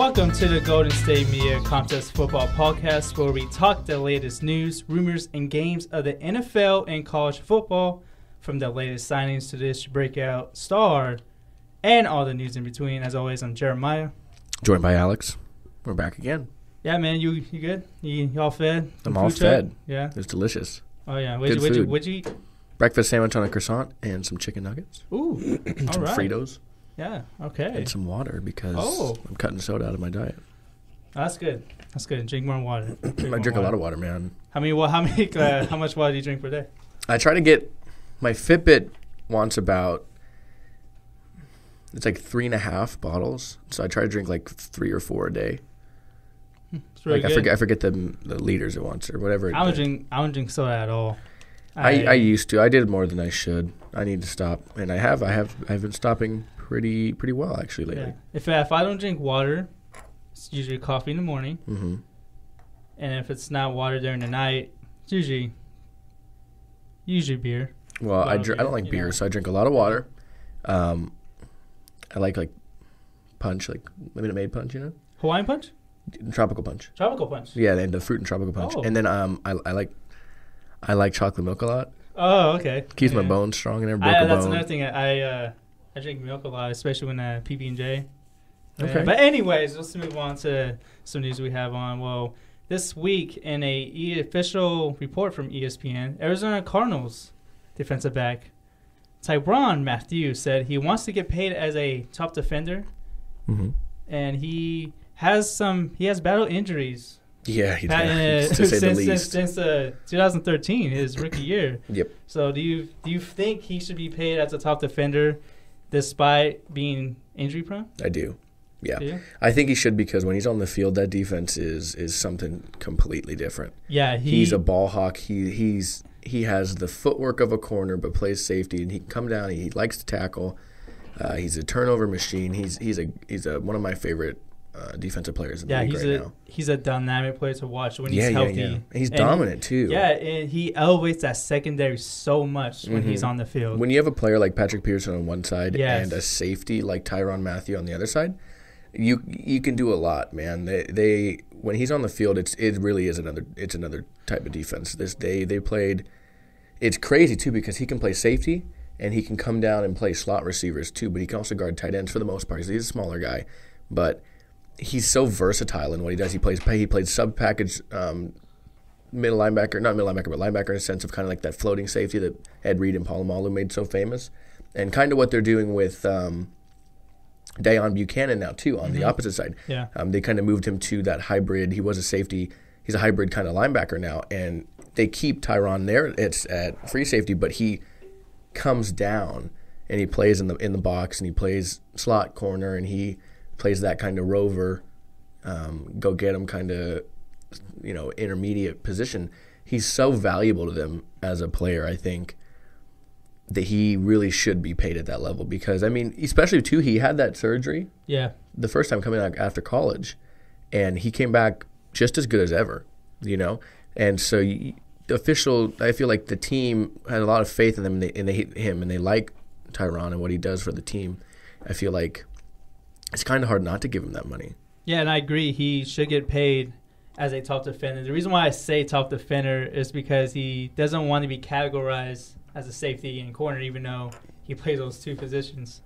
Welcome to the Golden State Media Concepts Football Podcast, where we talk the latest news, rumors, and games of the NFL and college football, from the latest signings to this breakout star, and all the news in between. As always, I'm Jeremiah. Joined by Alex. We're back again. Yeah, man, you you good? You, you all fed? I'm all fed. Yeah. It's delicious. Oh yeah. What'd Good you, what'd you, food. what'd you eat? Breakfast sandwich on a croissant and some chicken nuggets, Ooh. all some right. Fritos, Yeah. Okay. and some water because Oh. I'm cutting soda out of my diet. That's good. That's good. Drink more water. I drink a lot of water, man. How many? Well, how many? Uh, how much water do you drink per day? I try to get my Fitbit wants about it's like three and a half bottles, so I try to drink like three or four a day. It's really like I forget, I forget the the liters it wants or whatever. I don't drink. I don't drink soda at all. I, I used to. I did more than I should. I need to stop, and I have. I have. I've been stopping pretty pretty well actually lately. yeah. If if I don't drink water, it's usually coffee in the morning, hmm and if it's not water during the night, it's usually usually beer. Well, I, dr- I don't like beer, know. so I drink a lot of water. Um, I like like punch, like Minute Maid punch, you know, Hawaiian punch, tropical punch. tropical punch. Yeah, and the fruit and tropical punch. Oh. And then um, I, I like I like chocolate milk a lot. Oh, okay. Keeps my bones strong. and never broke I, a that's bone. another thing. I uh, I drink milk a lot, especially when uh, PB and J. Okay. But anyways, let's move on to some news we have on. Well, this week in a e- official report from ESPN, Arizona Cardinals defensive back Tyrann Mathieu said he wants to get paid as a top defender, hmm and he has some he has battle injuries Yeah, he uh, does, to say since the since, least. since uh, 2013, his rookie year. Yep. So do you do you think he should be paid as a top defender, despite being injury prone? I do. Yeah, Do? I think he should because when he's on the field, that defense is is something completely different. Yeah, he, he's a ball hawk. He he's he has the footwork of a corner, but plays safety, and he can come down. He likes to tackle. Uh, he's a turnover machine. He's he's a he's a one of my favorite uh, defensive players in the league he's right a now. he's a dynamic player to watch when yeah, he's healthy. yeah. He's And dominant too. Yeah, and he elevates that secondary so much when he's Mhm. on the field. When you have a player like Patrick Peterson on one side Yes. and a safety like Tyrann Mathieu on the other side, you you can do a lot, man. They, they when he's on the field, it's it really is another it's another type of defense. This day they played. It's crazy too because he can play safety and he can come down and play slot receivers too, but he can also guard tight ends for the most part. He's a smaller guy, but he's so versatile in what he does. He plays he played sub package um, middle linebacker, not middle linebacker, but linebacker in a sense of kind of like that floating safety that Ed Reed and Polamalu made so famous, and kind of what they're doing with um, Deone Bucannon now too on the Mhm. opposite side. yeah, Um, they kind of moved him to that hybrid. He was a safety. He's a hybrid kind of linebacker now, and they keep Tyrann there. It's at free safety, but he comes down and he plays in the in the box and he plays slot corner and he plays that kind of rover, um, go get him kind of, you know, intermediate position. He's so valuable to them as a player. I think that he really should be paid at that level because I mean, especially too, he had that surgery yeah, the first time coming out after college, and he came back just as good as ever, you know. And so you, the official, I feel like the team had a lot of faith in them, and they, and they hate him, and they like Tyrann and what he does for the team. I feel like it's kind of hard not to give him that money. yeah, and I agree. He should get paid as a top defender. The reason why I say top defender is because he doesn't want to be categorized as a safety and corner, even though he plays those two positions.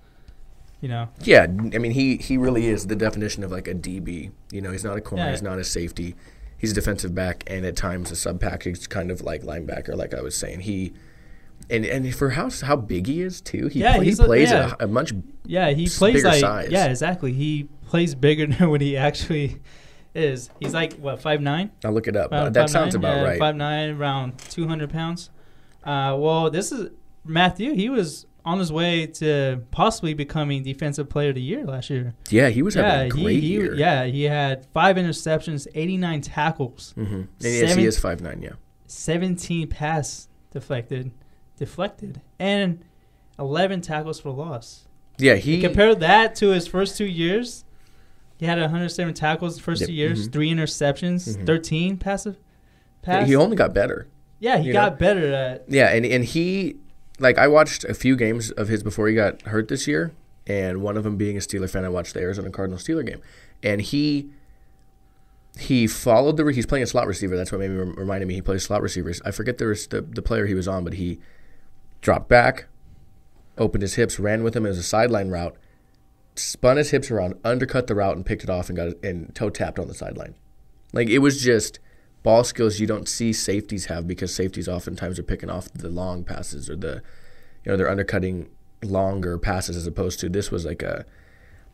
You know, Yeah, I mean he he really is the definition of like a DB. You know, he's not a corner, Yeah. he's not a safety. He's a defensive back and at times a sub package kind of like linebacker, like I was saying. He and and for how how big he is too, he Yeah, play- he he's a- plays yeah. a, a much Yeah, he plays bigger like size. yeah, exactly. He plays bigger than what he actually is. He's like what five nine? I'll look it up. But that 5'9"? sounds about yeah, right. Five nine, around two hundred pounds. Uh, well, this is Mathieu. He was on his way to possibly becoming defensive player of the year last year. Yeah, he was yeah, having a great he, he year. yeah he had five interceptions, eighty nine tackles, Mm-hmm. And yes, Seven- he is five nine. Yeah. seventeen pass deflected, deflected, and eleven tackles for loss. Yeah, he. Compare that to his first two years. He had 107 tackles the first Yep, two years, mhm. three interceptions, Mhm. 13 passive pass. he only got better. yeah, he got know? better at. Yeah, and and he like I watched a few games of his before he got hurt this year, and one of them being a Steeler fan. I watched the Arizona Cardinals Steeler game, and he he followed the he's playing a slot receiver. That's what made me reminded me he plays slot receivers. I forget the the, the player he was on, but he dropped back, opened his hips, ran with him as a sideline route, spun his hips around, undercut the route, and picked it off and got it, and toe tapped on the sideline. Like it was just ball skills you don't see safeties have because safeties oftentimes are picking off the long passes or the you know they're undercutting longer passes as opposed to this was like a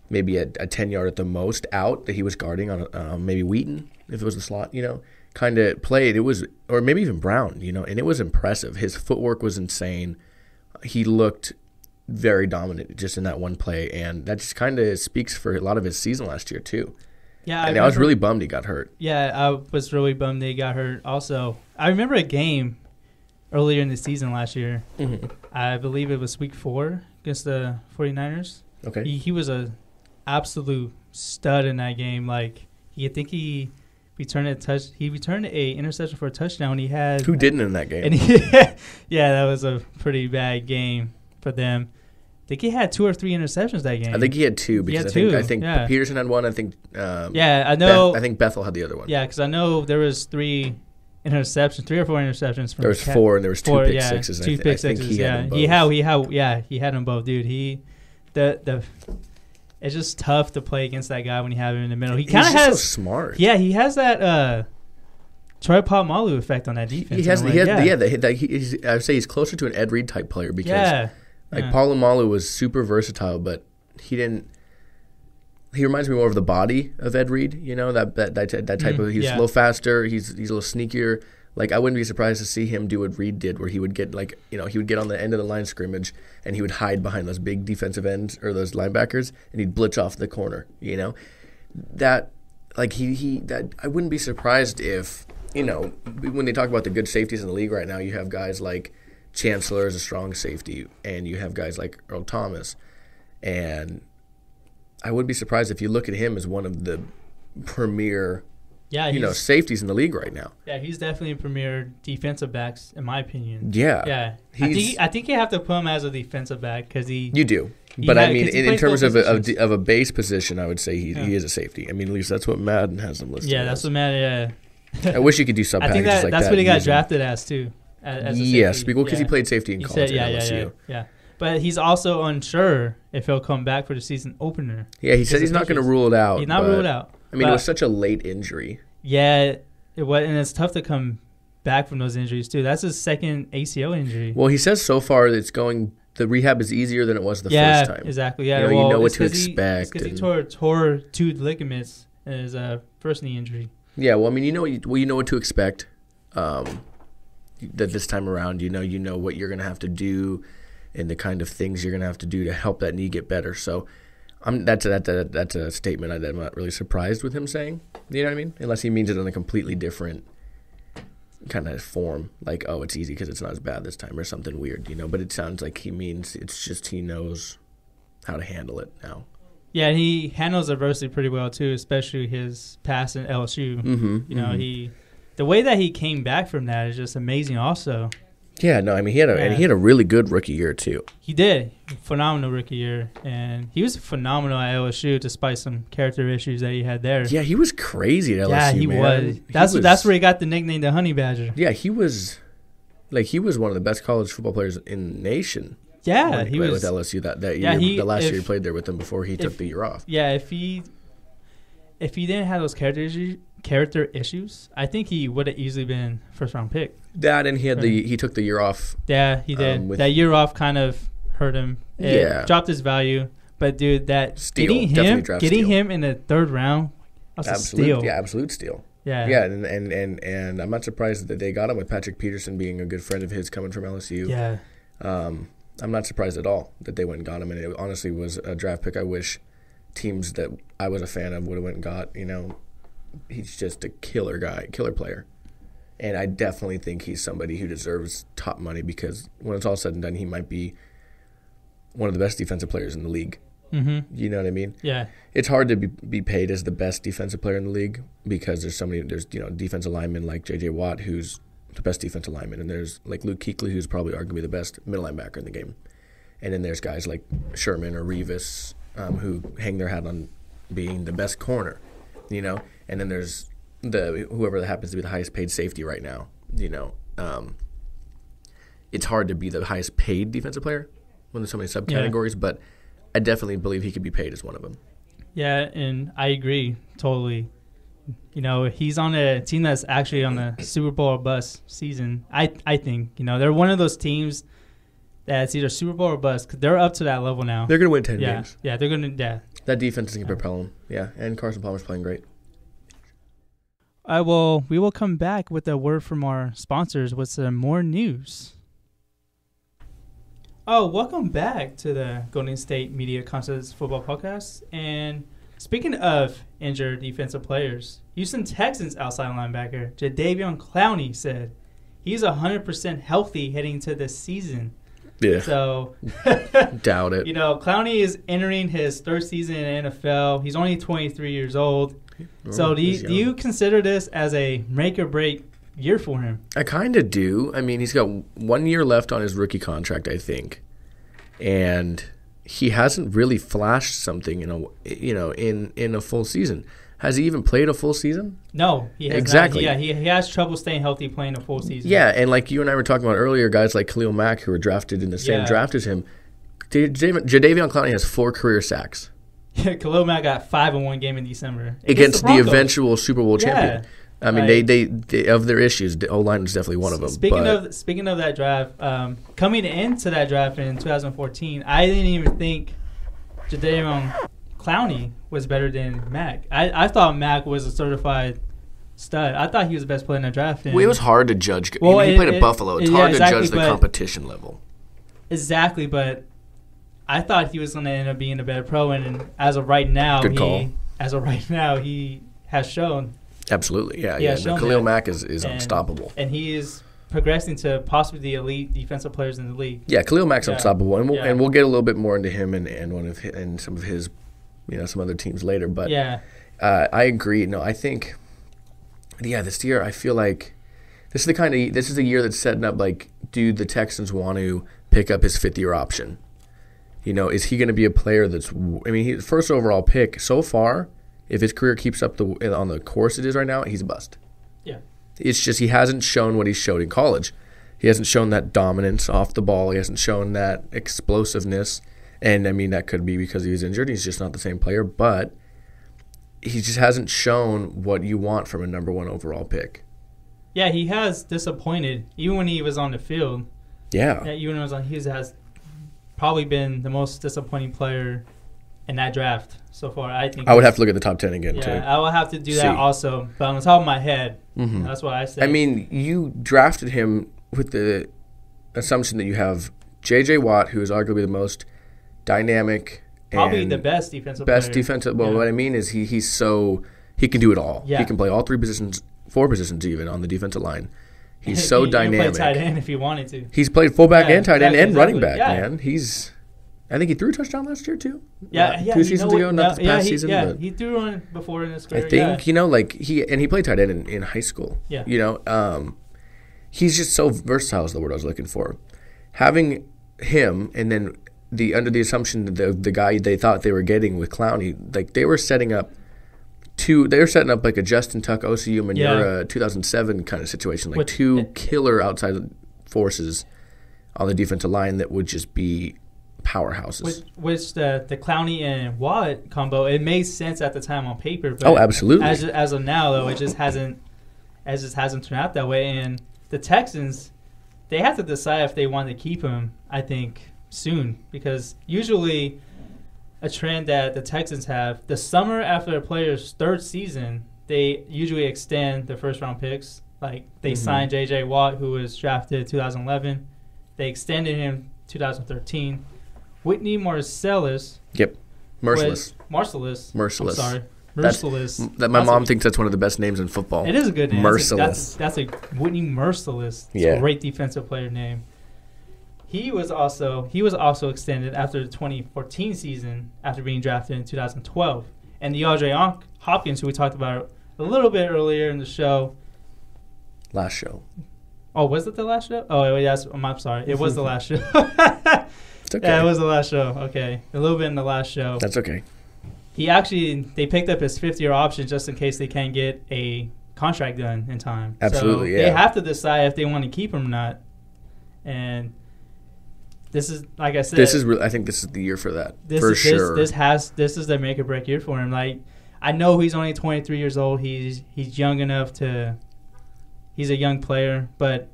maybe a, a 10 yard at the most out that he was guarding on um, maybe Wheaton if it was the slot you know kind of played it was or maybe even Brown you know and it was impressive his footwork was insane he looked very dominant just in that one play and that just kind of speaks for a lot of his season last year too yeah, and I, I was really bummed he got hurt. Yeah, I was really bummed he got hurt. Also, I remember a game earlier in the season last year. Mm-hmm. I believe it was week four against the 49ers. Okay. He, he was a absolute stud in that game. Like, he, I think he returned a touch. He returned a interception for a touchdown. He had who didn't in that game? He, yeah, that was a pretty bad game for them I think he had two or three interceptions that game. I think he had two because had I think two. I think yeah. Peterson had one. I think um, yeah, I know. Beth, I think Bethel had the other one. Yeah, because I know there was three interceptions, three or four interceptions. From there was Cat. four, and there was two four, pick yeah, sixes. Two th- pick sixes. He yeah, he had he had yeah he had them both, dude. He the the. It's just tough to play against that guy when you have him in the middle. He kind of has so smart. Yeah, he has that uh, Troy Polamalu effect on that defense. He has, he has yeah. yeah the, the, he, I would say he's closer to an Ed Reed type player because yeah. Like yeah. Polamalu was super versatile, but he didn't. He reminds me more of the body of Ed Reed. You know that that that, that type mm, of. He's yeah. a little faster. He's he's a little sneakier. Like I wouldn't be surprised to see him do what Reed did, where he would get like you know he would get on the end of the line scrimmage and he would hide behind those big defensive ends or those linebackers and he'd blitz off the corner. You know, that like he he that I wouldn't be surprised if you know when they talk about the good safeties in the league right now, you have guys like Chancellor is a strong safety, and you have guys like Earl Thomas. And I would be surprised if you look at him as one of the premier, yeah, you know, safeties in the league right now. Yeah, he's definitely a premier defensive backs in my opinion. Yeah, yeah. I think I think you have to put him as a defensive back because he. You do, but had, I mean, in, in terms of a, of, of, a base position, I would say he, yeah. he is a safety. I mean, at least that's what Madden has him listed. Yeah, that's as. what Madden. Yeah. I wish you could do some. I think that, like that's that what he got drafted as too. As, yes, because yeah. he played safety in he college. Said, yeah, yeah, yeah, yeah. But he's also unsure if he'll come back for the season opener. Yeah, he said he's not going to rule it out. He's not ruled out. I mean, it was such a late injury. Yeah, it was, and it's tough to come back from those injuries too. That's his second ACL injury. Well, he says so far that it's going. The rehab is easier than it was the yeah, first time. exactly. Yeah, you know, well, you know what to expect. Because he, tore, tore two ligaments in his uh, first knee injury. Yeah, well, I mean, you know, well, you know what to expect. Um, that this time around, you know, you know what you're going to have to do and the kind of things you're going to have to do to help that knee get better. So, I'm that's a, that's a, that's a statement I'm not really surprised with him saying. You know what I mean? Unless he means it in a completely different kind of form, like oh, it's easy because it's not as bad this time or something weird, you know. But it sounds like he means it's just he knows how to handle it now. Yeah, and he handles adversity pretty well too, especially his pass in LSU. Mm-hmm, you know, mm-hmm. he the way that he came back from that is just amazing. Also, yeah, no, I mean he had a yeah. and he had a really good rookie year too. He did phenomenal rookie year, and he was phenomenal at LSU despite some character issues that he had there. Yeah, he was crazy at LSU. Yeah, he man. was. That's was, that's where he got the nickname the Honey Badger. Yeah, he was like he was one of the best college football players in the nation. Yeah, he, he was with LSU that that yeah, year. He, the last if, year he played there with them before he if, took the year off. Yeah, if he if he didn't have those character issues, character issues, I think he would have easily been first round pick. That and he had the he took the year off. Yeah, he did. Um, that year off kind of hurt him. It yeah, dropped his value. But dude, that steal, getting him getting steal. him in the third round, was absolute, a steal. Yeah, absolute steal. Yeah, yeah, and, and and and I'm not surprised that they got him with Patrick Peterson being a good friend of his coming from LSU. Yeah, um, I'm not surprised at all that they went and got him, and it honestly was a draft pick. I wish teams that I was a fan of would have went and got. You know, he's just a killer guy, killer player. And I definitely think he's somebody who deserves top money because when it's all said and done, he might be one of the best defensive players in the league. Mm-hmm. You know what I mean? Yeah. It's hard to be, be paid as the best defensive player in the league because there's so many. There's you know defensive linemen like J.J. Watt, who's the best defensive lineman, and there's like Luke Kuechly, who's probably arguably the best middle linebacker in the game. and then there's guys like Sherman or Revis um, who hang their hat on being the best corner, you know, and then there's the whoever that happens to be the highest paid safety right now, you know. Um, it's hard to be the highest paid defensive player when there's so many subcategories, but I definitely believe he could be paid as one of them. Yeah, and I agree totally. You know, he's on a team that's actually on the Super Bowl or bust season. I I think you know they're one of those teams that's either Super Bowl or bust because they're up to that level now. They're gonna win ten yeah, games. yeah, they're gonna. Yeah. That defense is gonna propel them. Yeah, and Carson Palmer's playing great. I will. We will come back with a word from our sponsors with some more news. Oh, welcome back to the Golden State Media Concepts Football Podcast. And speaking of injured defensive players, Houston Texans outside linebacker Jadeveon Clowney said he's 100% healthy heading into this season. Yeah, So, doubt it. you know, Clowney is entering his third season in NFL. He's only 23 years old. Oh, so, do you, do you consider this as a make or break year for him? I kind of do. I mean, he's got one year left on his rookie contract, I think, and he hasn't really flashed something in a you know in in a full season. Has he even played a full season? No, he has Exactly. Not. Yeah, he, he has trouble staying healthy playing a full season. Yeah, and like you and I were talking about earlier, guys like Khalil Mack who were drafted in the same Yeah. draft as him. Jadeveon Clowney has four career sacks Khalil Mack got five in one game in December against the, Broncos. eventual Super Bowl Yeah. champion. I mean, Like- they, they, they of their issues, the O line is definitely one of them. Speaking but of speaking of that draft, um, coming into that draft in 2014, I didn't even think Jadeveon Clowney was better than Mack. I, I thought Mack was a certified stud. I thought he was the best player in the draft. And well, it was hard to judge. Well, he it- played at it- Buffalo. It's yeah, hard exactly, to judge the competition level. Exactly, but I thought he was going to end up being a better pro, and as of right now, Good he call. as of right now he has shown, Absolutely, yeah, Yeah, yeah. shown No, Khalil that. Mack is, is And- unstoppable. and he is progressing to possibly the elite defensive players in the league. Yeah, Khalil Mack's Yeah. unstoppable, and we'll, Yeah. and we'll get a little bit more into him and, and one of his, and some of his, you know, some other teams later. But yeah, uh, I agree. No, I think, yeah, this year I feel like this is the kind of this is a year that's setting up. Like, do the Texans want to pick up his fifth year option? You know, is he going to be a player that's? I mean, he's first overall pick so far. If his career keeps up the on the course it is right now, he's a bust. yeah. It's just he hasn't shown what he showed in college. He hasn't shown that dominance off the ball. He hasn't shown that explosiveness. And I mean that could be because he was injured. He's just not the same player, but he just hasn't shown what you want from a number 1 overall pick. Yeah, he has disappointed even when he was on the field. Yeah. Yeah, even when he was on, he has probably been the most disappointing player in that draft so far. I think. I would have to look at the top 10 again Yeah, too. I will have to do that See. also. But on the top of my head, Mhm. that's what I say. I mean, you drafted him with the assumption that you have JJ Watt who is arguably the most dynamic probably the best defensive best player. defensive. Well, Yeah. what I mean is he he's so he can do it all. Yeah. He can play all three positions, four positions even on the defensive line. He's so even dynamic. Play tight end if he wanted to. He's played fullback Yeah, and tight end exactly, and running back. Yeah. Man, he's. I think he threw a touchdown last year too. Yeah, Uh, yeah. two seasons ago, not No, this past he, season. Yeah, but he threw one before in his I think yeah. you know, like he and he played tight end in, in high school. Yeah. You know, um, he's just so versatile. Is the word I was looking for. Having him and then the under the assumption that the the guy they thought they were getting with Clowney, like they were setting up two. They were setting up like a Justin Tuck, Osi Umenyiora 2007 kind of situation, like With- two killer outside forces on the defensive line that would just be powerhouses. Which, which the the Clowney and Watt combo, it made sense at the time on paper. But oh, absolutely. As as of now, though, it just hasn't, it just hasn't turned out that way. And the Texans, they have to decide if they want to keep him. I think soon because usually, a trend that the Texans have the summer after a player's third season, they usually extend the first round picks. Like they Mhm. signed J.J. Watt, who was drafted 2011. They extended him 2013. Whitney Marcellus yep. Merciless. Marcellus. Merciless. I'm sorry. That's- Merciless. That my That's mom a- thinks that's one of the best names in football. It is a good name. Merciless. That's a, that's a Whitney Mercilus. It's Yeah. a great defensive player name. He was also he was also extended after the 2014 season after being drafted in 2012. And the DeAndre Hopkins, who we talked about a little bit earlier in the show. Last show. Oh, was it the last show? Oh, yes. I'm, I'm sorry. It was the last show. It's okay. Yeah, it was the last show. Okay, a little bit in the last show. That's okay. He actually they picked up his fifth year option just in case they can't get a contract done in time. Absolutely, so yeah. They have to decide if they want to keep him or not. And this is like I said. This is. Re- I think this is the year for that. this for is, sure. This, this has this is the make or break year for him. Like I know he's only 23 years old. He's he's young enough to. He's a young player, but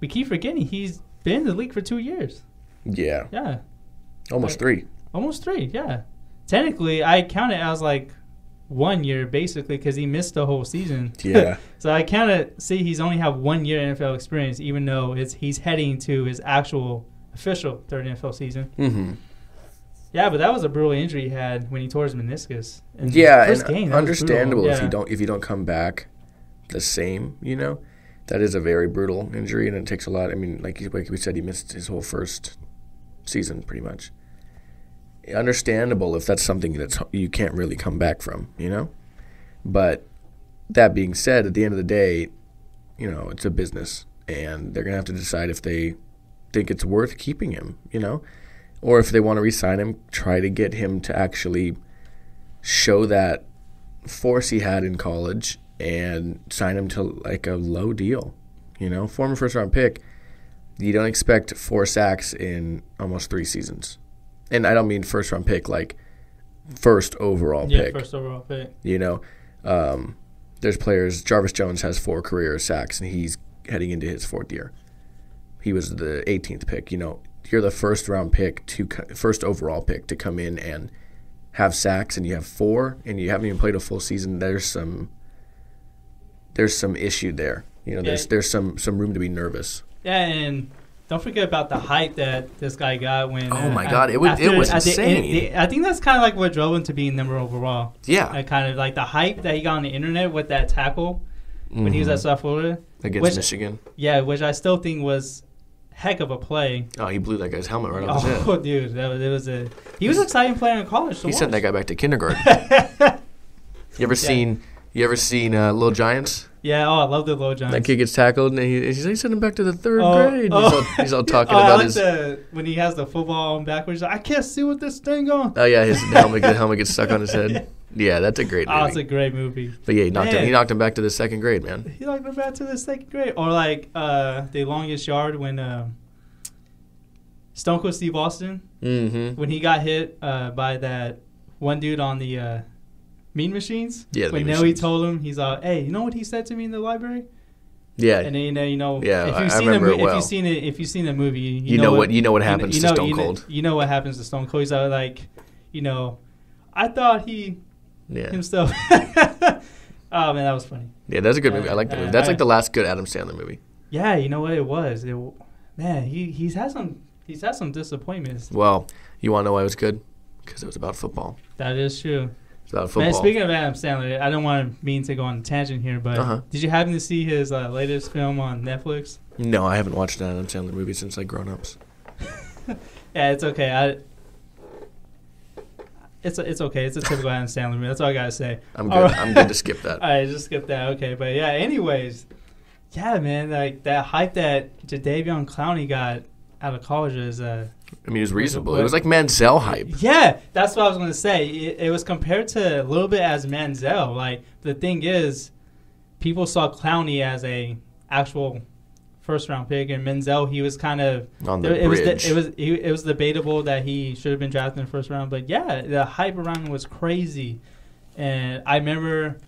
we keep forgetting he's been in the league for two years. yeah. Yeah, Almost three. almost three. Yeah, technically I count it as like one year basically because he missed the whole season. Yeah. So I kind of see he's only have one year NFL experience, even though it's he's heading to his actual official third NFL season. mm-hmm. Yeah, but that was a brutal injury he had when he tore his meniscus. in the Yeah, first and game, understandable if you don't if you don't come back the same. You know, that is a very brutal injury, and it takes a lot. I mean, like like we said, he missed his whole first season pretty much. Understandable if that's something that's you can't really come back from. You know, but that being said, at the end of the day, you know, it's a business, and they're gonna have to decide if they think it's worth keeping him. You know. Or if they want to re-sign him, try to get him to actually show that force he had in college and sign him to like a low deal. You know, former first round pick. You don't expect four sacks in almost three seasons, and I don't mean first round pick like first overall yeah, pick. first overall pick. You know, um, there's players. Jarvis Jones has four career sacks, and he's heading into his fourth year. He was the 18th pick. You know, you're the first round pick to first overall pick to come in and have sacks, and you have four, and you haven't even played a full season. There's some there's some issue there. You know, there's Yeah. there's some some room to be nervous. Yeah, and don't forget about the hype that this guy got when. Oh uh, my at- God, it was- it was at the insane. the- I think that's kind of like what drove him to being number overall. Yeah, Like kind of like the hype that he got on the internet with that tackle when he was at Mhm. South Florida. against which- Michigan. Yeah, which I still think was heck of a play. Oh, he blew that guy's helmet right off his head. Oh, dude, that was, it was a. He was an exciting player in college. To He sent that guy back to kindergarten. you ever seen you ever seen uh, Little Giants? Yeah, oh, I love the Little Giants. That kid gets tackled and he, he's like, send him back to the third Oh, grade. oh. He's, all, he's all talking Oh, I about like his. the when he has the football on backwards. I can't see what this thing on. Oh yeah, his helmet the helmet gets stuck on his head. Yeah, that's a great Oh, it's movie. a great movie. but yeah, he knocked him, he knocked him back to the second grade, man. He knocked him back to the second grade, or like uh, the longest yard when uh, Stone Cold Steve Austin Mm-hmm. when he got hit uh, by that one dude on the uh, Mean Machines. Yeah, the when Machines. told him, he's like, "Hey, you know what he said to me in the library?" Yeah, And then you know, you know, Yeah, if I- you've I seen remember the, it mo- if you've seen it, if you've seen the movie, you, you, know what you know what happens you to know- Stone you know- Cold. You know what happens to Stone Cold. He's like, you know, I thought he Yeah, himself. oh man, that was funny. yeah, that's a good movie. I like that uh, movie. That's I- like the last good Adam Sandler movie. Yeah, you know what it was. It, man, he he's had some he's had some disappointments. Well, you want to know why it was good? Because it was about football. That is true. It's about football. Man, speaking of Adam Sandler, I don't want to mean to go on a tangent here, but Uh-huh. did you happen to see his uh, latest film on Netflix? no, I haven't watched an Adam Sandler movie since like Grown Ups. Yeah, it's okay. I. It's it's okay. It's a typical Adam Sandler movie. That's all I gotta say. I'm good. Right. I'm good to skip that. All right, just skip that. Okay, but yeah. Anyways, yeah, man, like that hype that Jadeveon Clowney got out of college is uh, I mean, it was reasonable. It was like Manziel hype. Yeah, that's what I was gonna say. It, it was compared to a little bit as Manziel. Like the thing is, people saw Clowney as a actual first round pick, and Manziel he was kind of On the it, was bridge. it was he, it was debatable that he should have been drafted in the first round. But yeah, the hype around him was crazy, and I remember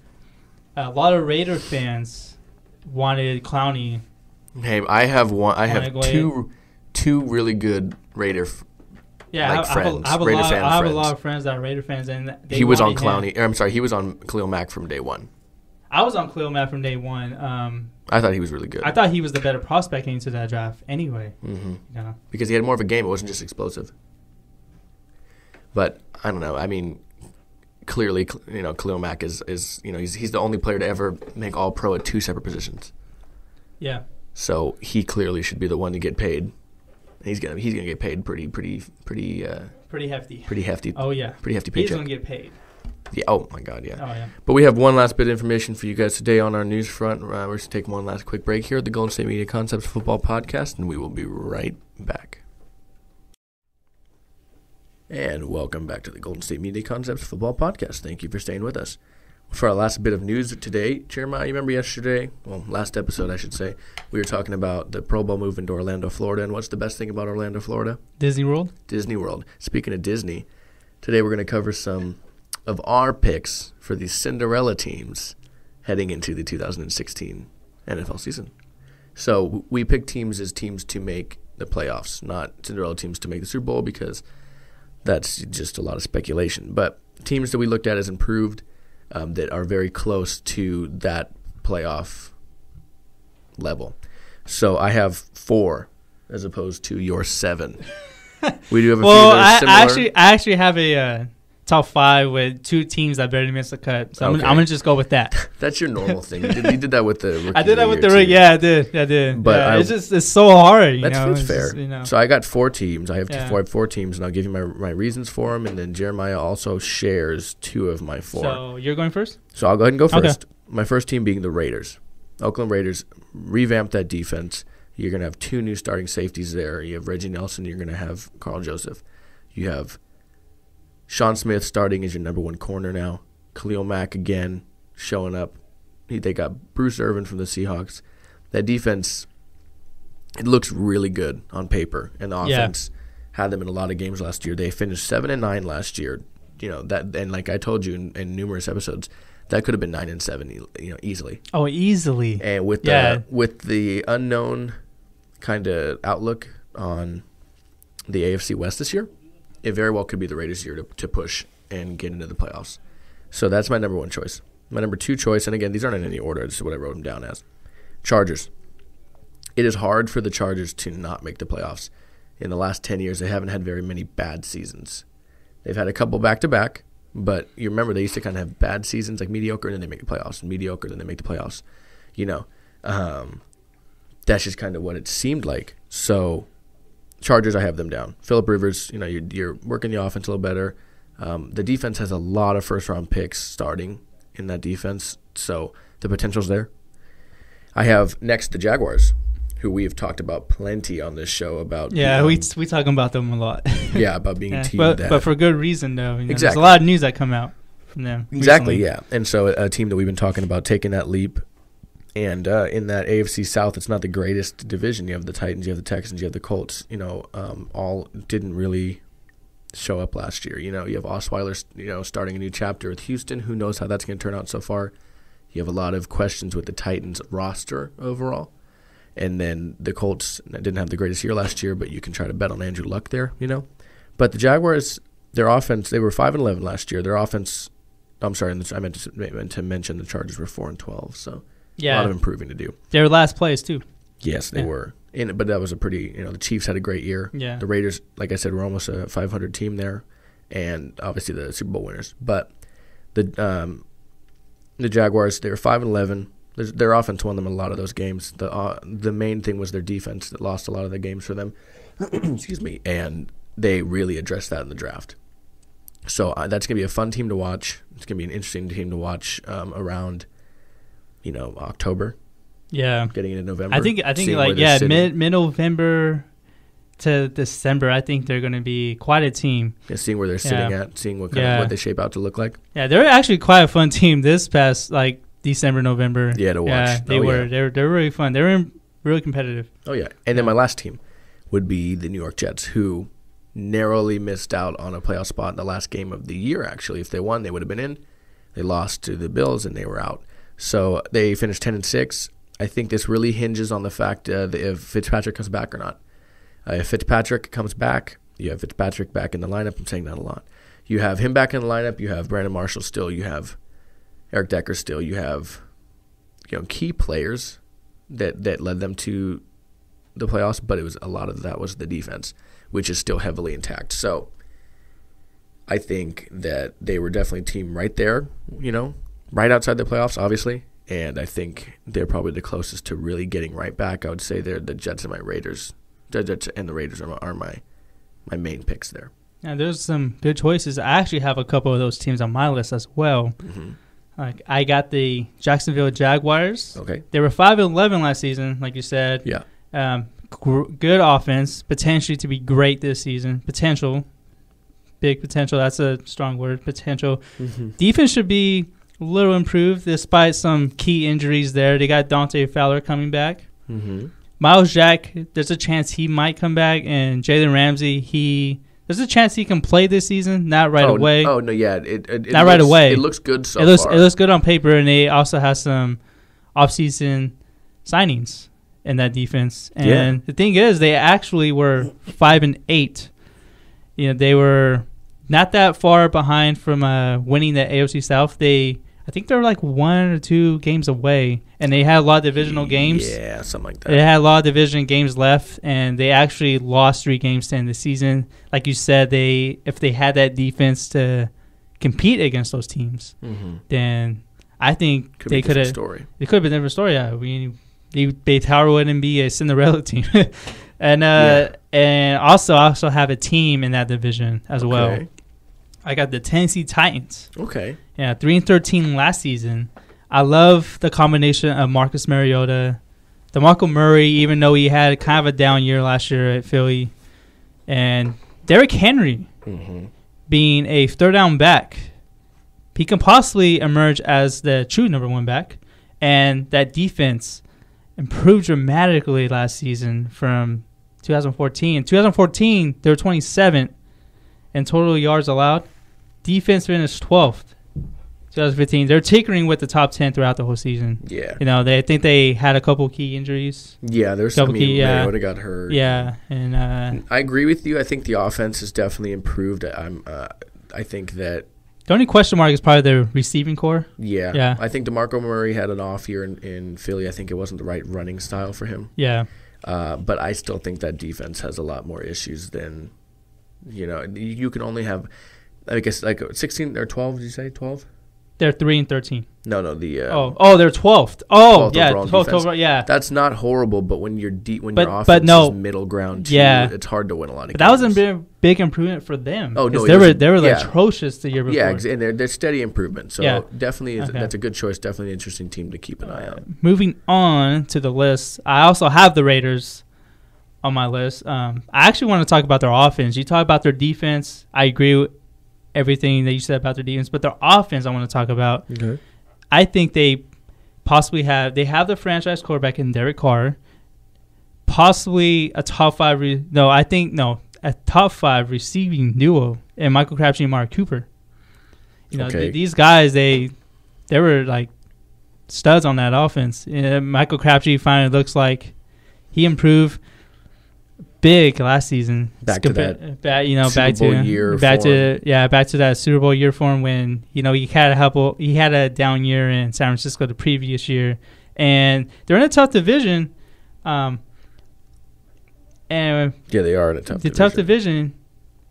a lot of Raider fans wanted Clowney. Hey, I have one. I have two, two really good Raider. F- Yeah, Like I, have- I have, friends, a, I have a lot. I have a lot of friends that are Raider fans, and they he was on him. Clowney. Or, I'm sorry, he was on Khalil Mack from day one. I was on Khalil Mack from day one. Um, I thought he was really good. I thought he was the better prospect into that draft anyway. hmm You know? because he had more of a game. It wasn't just explosive. But I don't know. I mean, clearly, you know, Khalil Mack is is you know he's he's the only player to ever make All Pro at two separate positions. Yeah. So he clearly should be the one to get paid. He's gonna he's gonna get paid pretty pretty pretty uh, Pretty hefty. pretty hefty Oh yeah. pretty hefty He's paycheck. gonna get paid. Yeah. Oh my God. Yeah. Oh yeah. But we have one last bit of information for you guys today on our news front. Uh, we're going to take one last quick break here at the Golden State Media Concepts Football Podcast, and we will be right back. And welcome back to the Golden State Media Concepts Football Podcast. Thank you for staying with us. For our last bit of news today, Jeremiah, you remember yesterday? Well, last episode, I should say, we were talking about the Pro Bowl moving to Orlando, Florida. And what's the best thing about Orlando, Florida? Disney World. Disney World. Speaking of Disney, today we're going to cover some of our picks for the Cinderella teams heading into the 2016 NFL season. So we pick teams as teams to make the playoffs, not Cinderella teams to make the Super Bowl because that's just a lot of speculation. But teams that we looked at as improved um, that are very close to that playoff level. So I have four as opposed to your seven. we do have a well, few that are I, similar. I actually I actually have a uh, top five with two teams that barely missed the cut. So I'm, gonna, I'm gonna just go with that. That's your normal thing. You did, you did that with the. I did that with the too. Yeah, I did. I did. But Yeah, I- it's just it's so hard. You That's, know? that's fair. just, you know. So I got four teams. I have Yeah. four, four teams, and I'll give you my my reasons for them. And then Jeremiah also shares two of my four. So, you're going first. So I'll go ahead and go Okay. first. My first team being the Raiders. Oakland Raiders revamped that defense. You're going to have two new starting safeties there. You have Reggie Nelson. You're going to have Karl Joseph. You have Sean Smith starting as your number one corner now. Khalil Mack again showing up. He- They got Bruce Irvin from the Seahawks. That defense, it looks really good on paper, and the Yeah. offense had them in a lot of games last year. They finished seven and nine last year. You know that, and like I told you in, in numerous episodes, that could have been nine and seven, you know, easily. Oh, easily. And with Yeah. the with the unknown kind of outlook on the AFC West this year, it very well could be the Raiders' year to, to push and get into the playoffs. So that's my number one choice. My number two choice, and again, these aren't in any order. This is what I wrote them down as. Chargers. It is hard for the Chargers to not make the playoffs. In the last 10 years, they haven't had very many bad seasons. They've had a couple back to back, but you remember they used to kind of have bad seasons, like mediocre, and then they make the playoffs, and mediocre, then they make the playoffs. You know, um, that's just kind of what it seemed like. So, Chargers, I have them down. Philip Rivers, you know, you're, you're working the offense a little better. Um, the defense has a lot of first round picks starting in that defense, so the potential's there. I have next the Jaguars, who we have talked about plenty on this show about. Yeah, um, we we talking about them a lot. yeah about being Yeah, a team but that but for good reason though. You know, There's Exactly. a lot of news that come out from them. Exactly, recently. yeah. And so a team that we've been talking about taking that leap. And uh, in that AFC South, it's not the greatest division. You have the Titans, you have the Texans, you have the Colts. You know, um, all didn't really show up last year. You know, you have Osweiler, you know, starting a new chapter with Houston. Who knows how that's going to turn out so far? You have a lot of questions with the Titans roster overall. And then the Colts didn't have the greatest year last year, but you can try to bet on Andrew Luck there, you know. But the Jaguars, their offense, they were five and eleven last year. Their offense, I'm sorry, I meant to, meant to mention the Chargers were four and twelve, so a lot of improving to do. they were last place too. Yes, they Yeah. were. And, but that was a pretty, you know, the Chiefs had a great year. Yeah. The Raiders, like I said, were almost a 500 team there, and obviously the Super Bowl winners. But the um, the Jaguars, they were five and 11. Their, their offense won them a lot of those games. The uh, the main thing was their defense that lost a lot of the games for them. Excuse me, and they really addressed that in the draft. So uh, that's gonna be a fun team to watch. It's gonna be an interesting team to watch um, around, you know, October, Yeah, getting into November. I think I think like yeah mid mid November to December. I think they're going to be quite a team. Yeah, seeing where they're sitting Yeah. at, seeing what kind Yeah. of what they shape out to look like. Yeah, they're actually quite a fun team this past like December November. Yeah, to watch. Yeah, they Oh, were yeah. they were they were really fun. They were really competitive. Oh yeah, and then my last team would be the New York Jets, who narrowly missed out on a playoff spot in the last game of the year. Actually, if they won, they would have been in. They lost to the Bills, and they were out. So they finished ten and six. I think this really hinges on the fact uh, if Fitzpatrick comes back or not. Uh, if Fitzpatrick comes back, you have Fitzpatrick back in the lineup. I'm saying that a lot. You have him back in the lineup. You have Brandon Marshall still. You have Eric Decker still. You have you know key players that that led them to the playoffs, but it was a lot of that was the defense, which is still heavily intact. So I think that they were definitely a team right there, you know, right outside the playoffs, obviously. And I think they're probably the closest to really getting right back. I would say they're the Jets and my Raiders. The Jets and the Raiders are my, are my my main picks there. Yeah, there's some good choices. I actually have a couple of those teams on my list as well. hmm Like I got the Jacksonville Jaguars. Okay. They were five and eleven last season, like you said. Yeah. Um, gr- good offense, potentially to be great this season. Potential. big potential. That's a strong word, potential. Mm-hmm. Defense should be little improved despite some key injuries there. They got Dante Fowler coming back. Mm-hmm. Myles Jack, there's a chance he might come back, and Jalen Ramsey, he there's a chance he can play this season, not right oh, away. Oh no, yeah, it, it, it Not right away. It looks good so it looks far. it looks good on paper, and they also have some offseason signings in that defense. And Yeah. the thing is, they actually were five and eight. You know, they were not that far behind from uh, winning the AOC South. They, I think, they were like one or two games away, and they had a lot of divisional games. Yeah, something like that. They had a lot of division games left, and they actually lost three games to end the season. Like you said, they if they had that defense to compete against those teams, mm-hmm. then I think Could they could have. story. It could have been a different story. Yeah, we they, they Tower wouldn't be a Cinderella team, and uh, and also I also have a team in that division as well. I got the Tennessee Titans. Okay. Yeah, three and thirteen last season. I love the combination of Marcus Mariota, DeMarco Murray, even though he had kind of a down year last year at Philly, and Derrick Henry Mm-hmm. being a third down back. He can possibly emerge as the true number one back, and that defense improved dramatically last season from 2014. In 2014, they were 27th in total yards allowed. Defense finished 12th. 2015, they're tinkering with the top 10 throughout the whole season. Yeah. You know, they I think they had a couple key injuries. Yeah, there's I Double mean, key, yeah. Mariota got hurt. Yeah, and uh, I agree with you. I think the offense has definitely improved. I'm. Uh, I think that. the only question mark is probably the receiving corps. Yeah. Yeah. I think Demarco Murray had an off year in, in Philly. I think it wasn't the right running style for him. Yeah, Uh, but I still think that defense has a lot more issues than, you know, you you can only have, I guess like 16 or 12. Did you say 12? They're three and 13. No, no. The uh, Oh, oh, they're twelfth. Oh, 12th yeah, twelfth overall. Yeah, That's not horrible, but when you're deep, when But- your offense but no. is middle ground, too, Yeah. it's hard to win a lot of but that was a big, big improvement for them. Oh, no, they was were they were yeah. atrocious the year before. Yeah, and they're, they're steady improvement. So Yeah. definitely, Okay. that's a good choice. Definitely an interesting team to keep an eye on. Moving on to the list, I also have the Raiders on my list. Um, I actually want to talk about their offense. You talk about their defense. I agree with everything that you said about their defense, but their offense I want to talk about. Okay. I think they possibly have they have the franchise quarterback in Derek Carr, possibly a top five. Re- no, I think no a top five receiving duo in Michael Crabtree and Amari Cooper. You know Okay. th- these guys they they were like studs on that offense. Uh, Michael Crabtree finally looks like he improved big last season. Back to that back, you know, Super back Bowl to year back to yeah, back to that Super Bowl year form when you know he had a couple, he had a down year in San Francisco the previous year, and they're in a tough division. Um, and Yeah, they are in a tough. the division. tough division,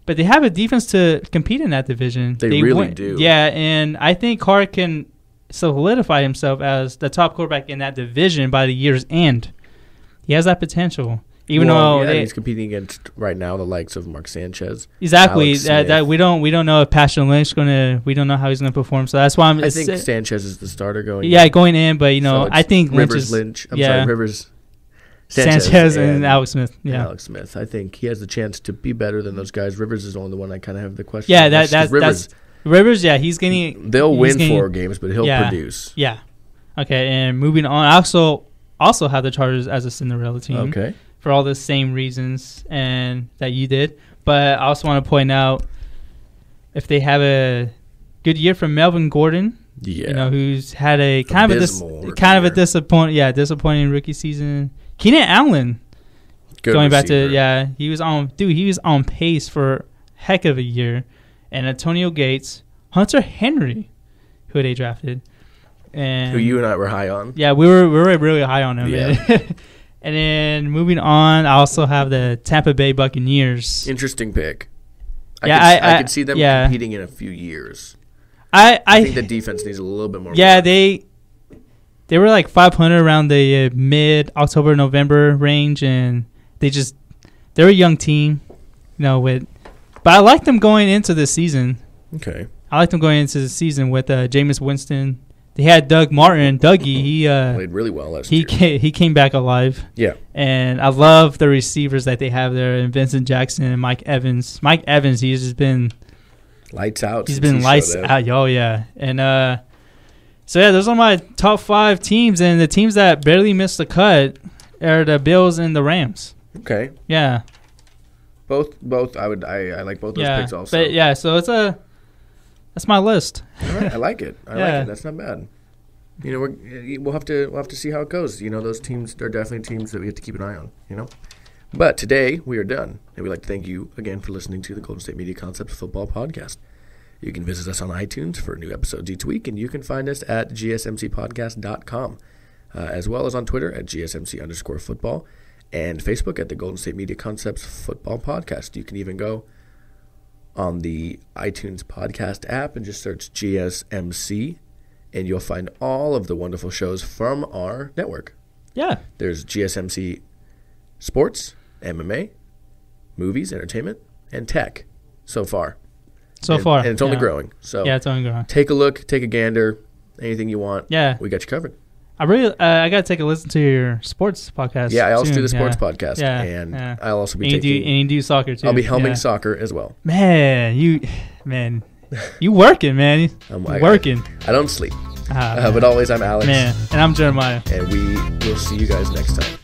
but they have a defense to compete in that division. They really win- do. Yeah, and I think Carr can solidify himself as the top quarterback in that division by the year's end. He has that potential, even Well, though yeah, they, he's competing against right now the likes of Mark Sanchez. exactly that, that we don't we don't know if Paxton Lynch gonna we don't know how he's gonna perform. So that's why I'm I think it's- Sanchez is the starter going. yeah going in, but you know So I think Lynch Rivers is Lynch. I'm yeah. sorry, Rivers. Sanchez, and, Alex Smith. Yeah, Alex Smith. I think he has the chance to be better than those guys. Rivers is only the only one I kind of have the question. yeah. That Just that 'cause Rivers. that's Rivers. Yeah, he's getting they'll he's win getting- four games, but he'll Yeah. produce. Yeah. Okay, and moving on, I also also have the Chargers as a Cinderella team Okay. For all the same reasons and that you did. But I also want to point out if they have a good year from Melvin Gordon, Yeah. you know, who's had a kind of a dis- kind of a year. disappoint yeah disappointing rookie season. Keenan Allen Good going back to yeah he was on dude he was on pace for heck of a year, and Antonio Gates, Hunter Henry, who they drafted, and Who you and I were high on. yeah, we were we were really high on him. Yeah. and then moving on, I also have the Tampa Bay Buccaneers. Interesting pick. I Yeah, could, I- I, I- could see them yeah. competing in a few years. I I, I, think the defense needs a little bit more. yeah work. they they were like 500 around the uh, mid October November range, and they just they're a young team, you know. With but I like them going into the season. Okay. I like them going into the season with uh, Jameis Winston. They had Doug Martin, Dougie. He uh, Played really well last he year. came, he came back alive. Yeah. And I love the receivers that they have there, and Vincent Jackson and Mike Evans. Mike Evans, he's just been Lights out. He's been he lights out. Oh yeah, and uh, so yeah, those are my top five teams, and the teams that barely missed the cut are the Bills and the Rams. Okay. Yeah, Both, both. I would. I, I like both those yeah, picks also. but yeah, so it's a that's my list. All right, I like it. I like it. That's not bad. You know, we're, we'll have to we'll have to see how it goes. You know, those teams are definitely teams that we have to keep an eye on. You know, but today we are done, and we'd like to thank you again for listening to the Golden State Media Concepts Football Podcast. You can visit us on iTunes for new episodes each week, and you can find us at gsmcpodcast.com, uh, as well as on Twitter at gsmc underscore football, and Facebook at the Golden State Media Concepts Football Podcast. You can even go on the iTunes podcast app and just search GSMC, and you'll find all of the wonderful shows from our network. Yeah, There's GSMC Sports, MMA, movies, entertainment, and tech so far. so And- far, And it's only yeah. growing. So Yeah, it's only growing. take a look, take a gander, anything you want. Yeah, We got you covered. I really, uh, I gotta take a listen to your sports podcast. Yeah, I also do the sports yeah. podcast, Yeah, and yeah. I'll also be And you, do, taking. and you do soccer too. I'll be helming soccer as well. Man, you, man, you working, man, I'm, I, working. I don't sleep, Ah, uh, but always I'm Alex, man, and I'm Jeremiah. and we will see you guys next time.